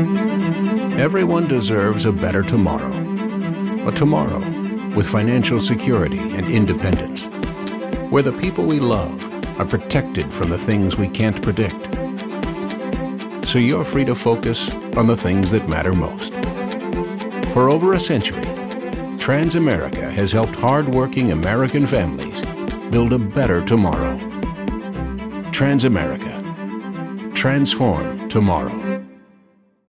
Everyone deserves a better tomorrow. A tomorrow with financial security and independence, where the people we love are protected from the things we can't predict. So you're free to focus on the things that matter most. For over a century, Transamerica has helped hardworking American families build a better tomorrow. Transamerica. Transform tomorrow.